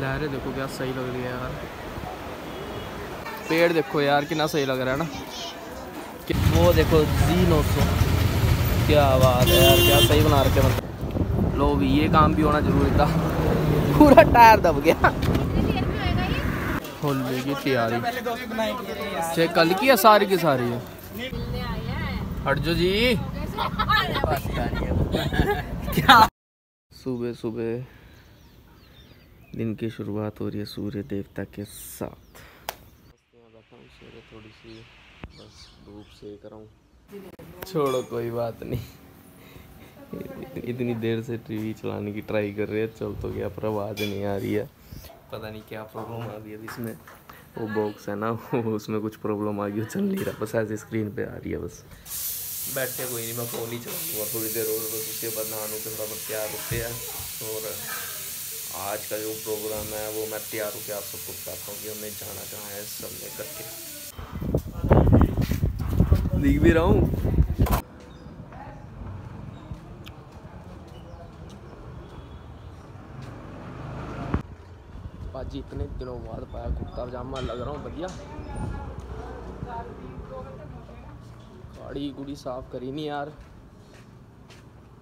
लहरें देखो क्या सही लग रही है यार। पेड़ देखो यार कितना सही लग रहा है ना। वो देखो जी नौ सौ। क्या बात है यार क्या सही बना रखे मतलब लो भी ये काम भी होना ज़रूरी था। पूरा टायर दब गया। होली की तैयारी। अच्छा कल की है सारी की सारी? है हट जो जी। क्या? सुबह सुबह दिन की शुरुआत हो रही है सूर्य देवता के साथ। थोड़ी सी बस धूप सेक रहा हूँ छोड़ो, कोई बात नहीं। इतनी देर से टीवी चलाने की ट्राई कर रहे हैं, चल तो गया, पर आवाज़ नहीं आ रही है। पता नहीं क्या प्रॉब्लम आ गई है इसमें। वो बॉक्स है ना उसमें कुछ प्रॉब्लम आ गई चल नहीं रहा, बस ऐसे स्क्रीन पे आ रही है बस। बैठे कोई नहीं, मैं फ़ोन ही चलाऊँगा थोड़ी देर और बस उसके बाद नहानों के थोड़ा बहुत तैयार होते हैं, और आज का जो प्रोग्राम है, वो मैं तैयार होकर आप सबको बताता हूँ कि हमने जाना कहाँ है सब करके। दिख भी रहा हूँ। भाजी इतने दिनों बाद पाया कुर्ता पजामा, लग रहा हूँ बढ़िया। गाड़ी गुड़ी साफ़ करी नहीं यार।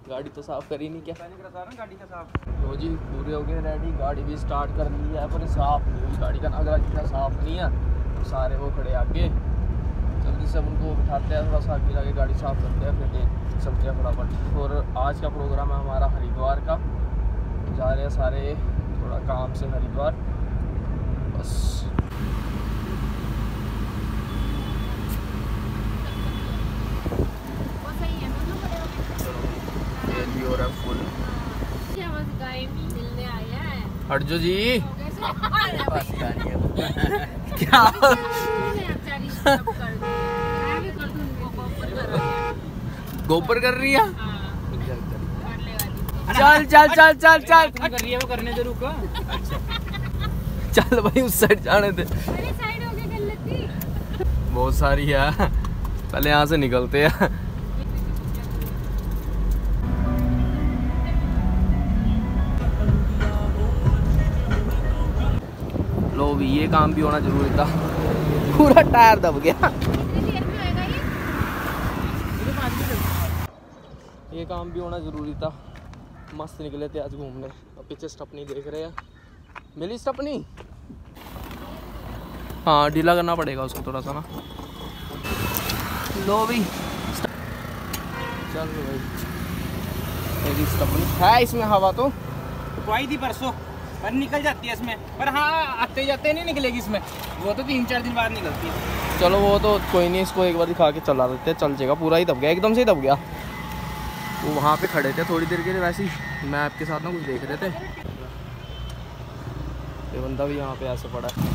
गाड़ी तो साफ़ करी नहीं क्या? गाड़ी का साफ़। लो जी पूरे हो गए रेडी गाड़ी भी स्टार्ट कर ली है पर साफ़ नहीं हुई गाड़ी का अगर इतना साफ़ नहीं है। तो सारे वो खड़े आगे। जल्दी से उनको बिठाते हैं थोड़ा सा आगे जाके गाड़ी साफ़ करते हैं फिर देख चलते हैं फटाफट। और आज का प्रोग्राम है हमारा हरिद्वार का। जा रहे हैं सारे थोड़ा काम से हरिद्वार। बस ये भी हो रहा है फुल हट जो। जी क्या? गोबर कर रही है? चल चल चल चल चल कर रही है वो करने दे रुको। चल भाई उस साइड जाने दे। बहुत सारी है। पहले यहाँ से निकलते हैं। भी, ये काम भी होना ज़रूरी था। पूरा टायर दब गया। ये काम भी होना ज़रूरी था। मस्त निकले थे आज घूमने। अब पीछे स्टपनी देख रहे हैं। मिली स्टपनी हाँ ढीला करना पड़ेगा उसको थोड़ा सा ना। लो भी। चल भाई। मेरी स्टपनी है इसमें हवा तो आई थी परसों। पर निकल जाती है इसमें। पर हाँ आते जाते नहीं निकलेगी इसमें। वो तो तीन चार दिन बाद निकलती है। चलो, वो तो कोई नहीं, इसको एक बार दिखा के चला देते हैं। चल जाएगा पूरा ही दब गया, एकदम से ही दब गया। वो वहाँ पे खड़े थे थोड़ी देर के लिए, वैसे ही मैं आपके साथ ना कुछ देख रहे थे। ये बंदा भी यहाँ पे ऐसे पड़ा है।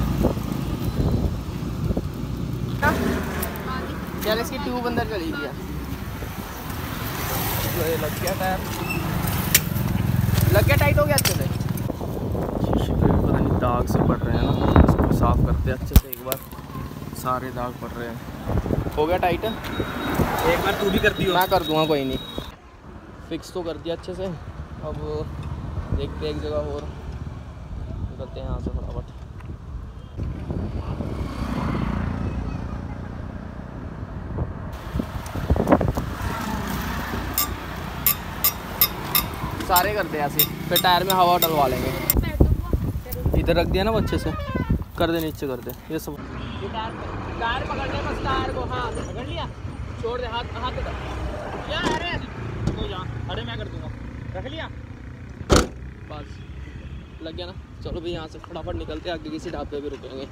इसकी ट्यूब अंदर चली गया लग गया टायर। लग गया टाइट हो गया, अच्छे से। दाग से पड़ रहे हैं ना इसको साफ़ करते हैं अच्छे से एक बार। सारे दाग पड़ रहे हैं। हो गया टाइट एक बार तू भी करती हो। मैं कर दूँगा कोई नहीं। फिक्स तो कर दिया अच्छे से। अब देखते हैं एक जगह और। निकलते हैं यहाँ से फटाफट। सारे करते हैं ऐसे। फिर टायर में हवा डलवा लेंगे। इधर रख दिया ना वो अच्छे से। कर दे नीचे कर दे। ये सब। टायर पकड़ ले बस टायर को हाँ पकड़ लिया। छोड़ दे हाथ हाथ कर। या अरे तो जा अरे मैं कर दूँगा। रख लिया? बस। लग गया ना? चलो भाई यहाँ से फटाफट निकलते हैं। आगे किसी ढाबे पे रुकेंगे।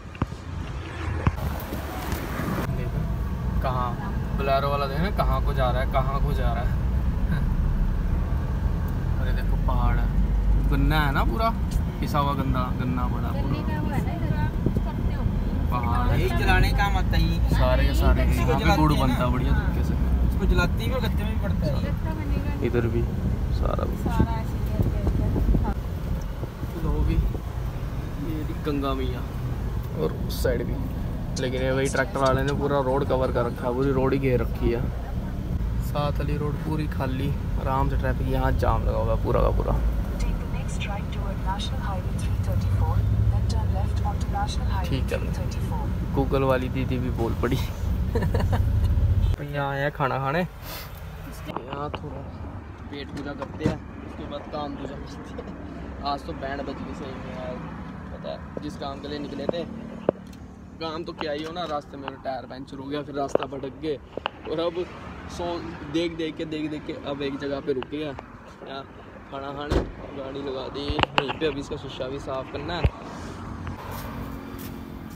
कहाँ? बुलेरो वाला देखना कहाँ को जा रहा है कहाँ को जा रहा है। अरे देखो पहाड़ है। गन्ना है ना पूरा? पिसा हुआ गन्ना गन्ना पड़ा। पूरा जलाने का काम आता ही सारे के सारे इसको यहाँ पे गुड़ बनता बढ़िया तरीके से। इसको जलाती भी गत्ते में भी पड़ता है। इधर भी सारा कुछ। लो भी। ये गंगा मैया और उस साइड भी। लेकिन ये वही ट्रैक्टर वाले ने पूरा रोड कवर कर रखा है पूरी रोड ही घेर रखी है। साथ वाली रोड पूरी खाली आराम से ट्रैफ़िक यहाँ जाम लगा हुआ है पूरा का पूरा। ठीक है। गूगल वाली दीदी भी बोल पड़ी। यहाँ हैं खाना खाने। यहाँ थोड़ा पेट पूजा करते हैं उसके बाद काम पूजा करते हैं आज तो बैंड बज गई सही में यार पता है जिस काम के लिए निकले थे। काम तो क्या ही हो ना रास्ते में टायर पंचर हो गया फिर रास्ता भटक गए। और अब सो देख देख के देख देख के अब एक जगह पे रुक गया। यहाँ खाना खाने। गाड़ी लगा दी। यहीं पे अभी इसका शीशा भी साफ़ करना है।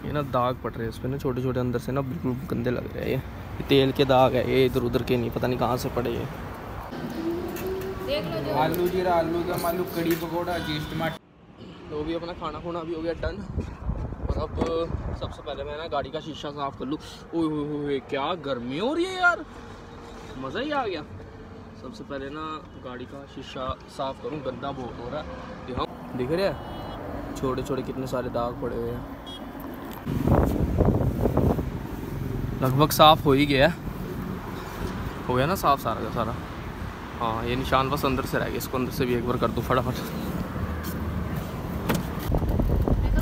ये ना दाग पड़ रहे हैं उस पर ना छोटे छोटे अंदर से ना बिल्कुल गंदे लग रहे हैं ये। तेल के दाग है ये इधर उधर के नहीं पता नहीं कहाँ से पड़े ये। आलू जीरा आलू दम आलू कड़ी पकौड़ा चीज़ टमाटर तो भी अपना खाना खुना भी हो गया डन। और अब सबसे पहले मैं ना गाड़ी का शीशा साफ़ कर लूँ। ओए होए होए क्या गर्मी हो रही है यार। मज़ा ही आ गया। सबसे पहले ना गाड़ी का शीशा साफ़ करूँ, गंदा बहुत हो रहा है। दिखाऊँ? दिख रहे छोटे छोटे कितने सारे दाग पड़े हुए हैं। लगभग साफ़ हो ही गया हो गया ना साफ़ सारा का सारा? हाँ ये निशान बस अंदर से रह गया, इसको अंदर से भी एक बार कर दूँ फटाफट।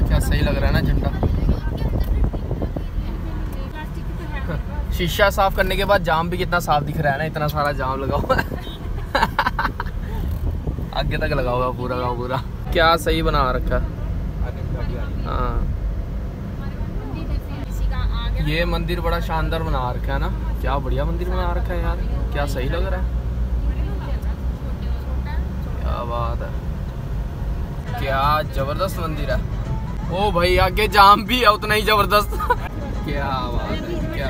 क्या सही लग रहा है ना झंडा? शीशा साफ़ करने के बाद जाम भी कितना साफ़ दिख रहा है ना, इतना सारा जाम लगा हुआ आगे तक लगा हुआ पूरा का पूरा। क्या सही बना रखा हाँ। ये मंदिर बड़ा शानदार बना रखा है ना। क्या बढ़िया मंदिर बना रखा है यार। क्या सही लग रहा है। क्या बात है। क्या ज़बरदस्त मंदिर है। ओ भाई, आगे जाम भी है, उतना ही ज़बरदस्त। क्या बात है, क्या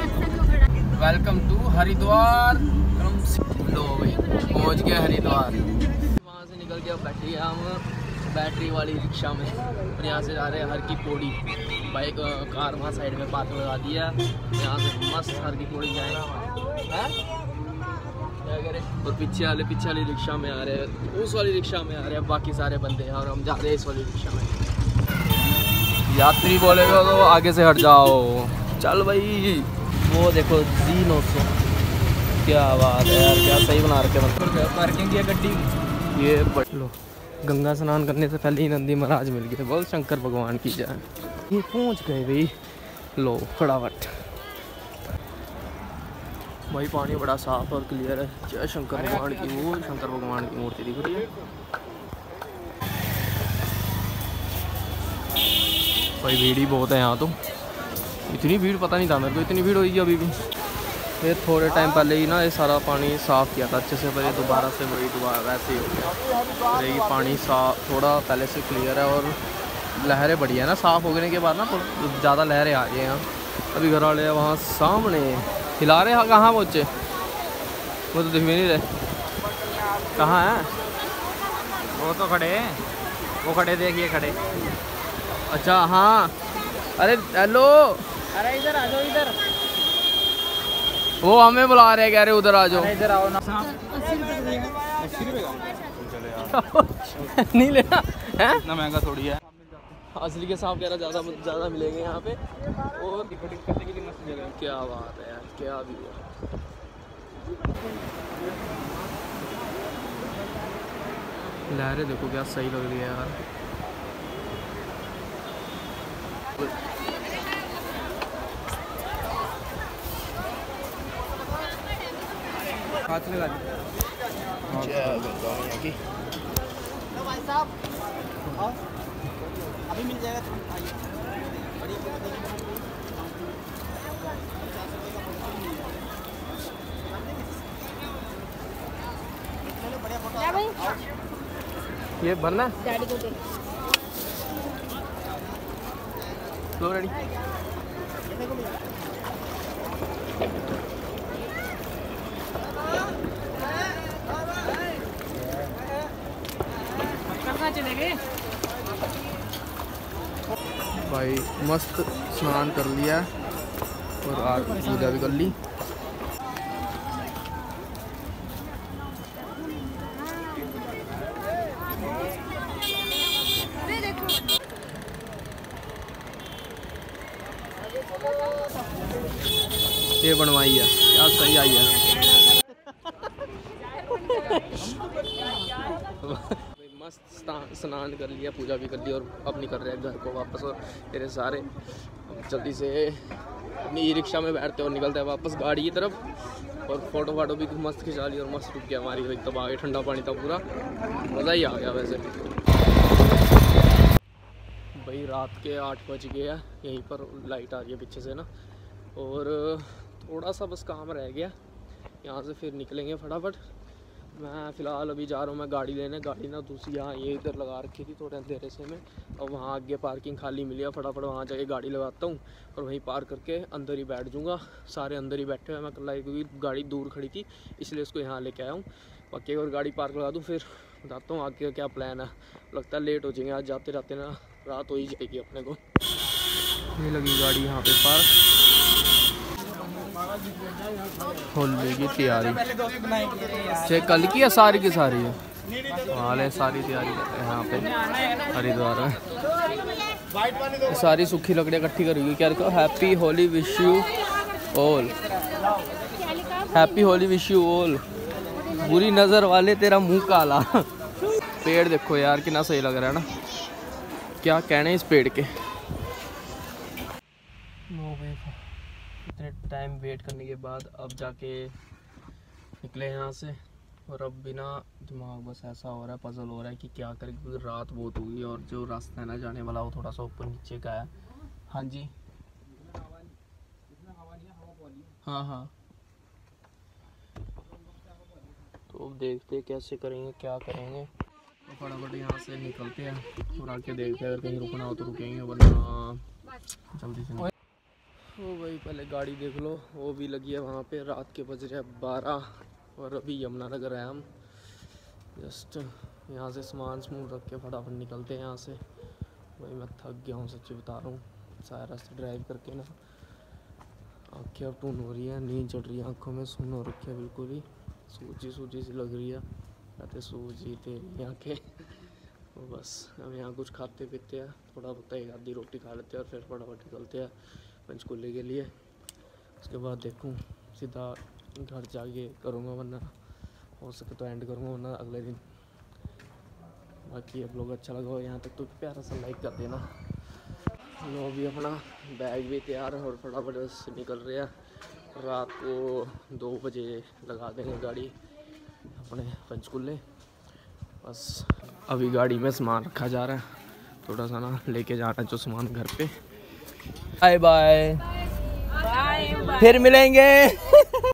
वेलकम टू हरिद्वार लो भाई पहुँच हरिद्वार। वहाँ से निकल अब बैठे हम बैटरी वाली रिक्शा में और यहाँ से जा रहे हैं हर की पौड़ी। बाइक कार वहाँ साइड में पार्क लगा दिया यहाँ से मस्त हर की पौड़ी करें? और पीछे वाले पीछे वाली रिक्शा में आ रहे हैं। उस वाली रिक्शा में आ रहे हैं बाकी सारे बंदे हैं और हम जा रहे हैं इस वाली रिक्शा में। यात्री बोलेगा तो आगे से हट जाओ। चल भाई। वो देखो जी नौ सौ। क्या बात है यार क्या सही बना रखे मतलब पार्किंग की गड्डी? ये बट लो गंगा स्नान करने से पहले ही नंदी महाराज मिल गए। बोल शंकर भगवान की जाए ये पहुँच गए भाई। लो फटाफट। भाई पानी बड़ा साफ़ और क्लियर है। जय शंकर भगवान की वो शंकर भगवान की मूर्ति दिख रही है। भाई भीड़ ही बहुत है यहाँ तो। इतनी भीड़ पता नहीं था मेरे को इतनी भीड़ होगी अभी भी। ये थोड़े टाइम पहले ही ना ये सारा पानी साफ़ किया था अच्छे से पर ये दोबारा से वही दोबारा वैसे ही हो गया। ये पानी साफ़ थोड़ा पहले से क्लियर है और लहरें बढ़िया है ना साफ़ हो गए के बाद ना तो ज़्यादा लहरें आ रही हैं यहाँ। अभी घर वाले वहाँ सामने। हिला रहे हैं कहाँ पहुँचे? वो तो दिख भी नहीं रहे। कहाँ हैं? वो तो खड़े हैं। वो खड़े देखिए खड़े। अच्छा हाँ। अरे हेलो! अरे इधर आ जाओ इधर। वो हमें बुला रहे कह रहे उधर आ जाओ। इधर आओ ना। नहीं लेना है? इतना महँगा थोड़ी है। असली के सांप कह रहा ज़्यादा ज़्यादा मिलेंगे यहाँ पे। और टिकट करने के लिए मस्त जगह है। क्या बात है यार क्या भी है। लहरें देखो क्या सही लग रही है यार। हाथ लगा दे अभी मिल जाएगा ये भरना? डैडी को दे। लो रेडी कहाँ चले गए भाई, मस्त स्नान कर लिया और आज पूजा भी कर ली। ये बनवाई है क्या सही आई है भाई मस्त स्नान कर लिया, पूजा भी कर ली और अब निकल रहे हैं घर को वापस और तेरे सारे। जल्दी से अपनी ई रिक्शा में बैठते और निकलते हैं वापस गाड़ी की तरफ़ और फ़ोटो वाटो भी मस्त खिंचा ली और मस्त रुक गया हमारी एकदम आगे ठंडा पानी था पूरा। मज़ा ही आ गया वैसे। भाई रात के आठ बज गए हैं, यहीं पर लाइट आ रही है पीछे से ना। और थोड़ा सा बस काम रह गया, यहाँ से फिर निकलेंगे फटाफट। मैं फ़िलहाल अभी जा रहा हूँ, मैं गाड़ी लेने। गाड़ी ना दूसरी यहाँ, ये इधर लगा रखी थी थोड़े अंधेरे से में। और वहाँ आगे पार्किंग खाली मिली है। फटाफट वहाँ जाके गाड़ी लगाता हूँ और वहीं पार करके अंदर ही बैठ जाऊँगा। सारे अंदर ही बैठे हुए मैं कल क्योंकि गाड़ी दूर खड़ी थी, इसलिए उसको यहाँ लेके आया हूँ। बाकी अगर गाड़ी पार्क लगा दूँ, फिर बताता हूँ आगे का क्या प्लान है। लगता है लेट हो जाएँगे। आज जाते जाते ना रात हो ही जाएगी अपने को। ये लगी गाड़ी यहाँ पे पार्क होली की तैयारी। चेक कल की है सारी की सारी है? हाल सारी तैयारी हैं यहाँ पे, हरिद्वार। सारी सूखी लकड़ियाँ इकट्ठी करेगी क्या रखो happy Holi wish you all happy Holi wish you all बुरी नज़र वाले तेरा मुँह काला। पेड़ देखो यार, कितना सही लग रहा है ना। क्या कहने इस पेड़ के? इतने टाइम वेट करने के बाद अब जाके निकले यहाँ से। और अब बिना दिमाग बस ऐसा हो रहा है पजल हो रहा है कि क्या करें, क्योंकि रात बहुत होगी और जो रास्ता है ना जाने वाला, वो थोड़ा सा ऊपर नीचे का है। हाँ जी। हाँ हाँ। तो अब देखते कैसे करेंगे, क्या करेंगे। तो फटाफट यहाँ से निकलते हैं और आके देखते हैं, अगर कहीं रुकना हो तो रुकेंगे, वरना जल्दी से ओ भाई, पहले गाड़ी देख लो। वो भी लगी है वहाँ पे। रात के बज रहे बारह और अभी यमुनानगर है हम। जस्ट यहाँ से सामान समून रख के फटाफट निकलते हैं यहाँ से। भाई, मैं थक गया हूँ, सच्ची बता रहा हूँ। सारा रास्ते ड्राइव करके ना, आँखें अब टून हो रही है, नींद चढ़ रही है, आँखों में सुन हो रखी है बिल्कुल ही। सूजी सूजी सी लग रही है। कहते सूजी, तेरी आँखें। तो बस, अब यहाँ कुछ खाते पीते हैं, थोड़ा बहुत एक आधी रोटी खा लेते हैं और फिर फटाफट निकलते हैं। पंचकूले के लिए। उसके बाद देखूँ, सीधा घर जाके करूँगा वरना। हो सके तो एंड करूँगा वरना अगले दिन। बाकी आप लोग अच्छा लगा हो यहाँ तक तो प्यारा सा लाइक कर देना। लो भी अपना बैग भी तैयार है और फटाफट बस निकल रहे हैं। रात को दो बजे लगा देंगे गाड़ी अपने पंचकूले बस अभी गाड़ी में सामान रखा जा रहा है। थोड़ा सा ना लेके जा रहा है जो सामान घर पे। बाय बाय फिर मिलेंगे।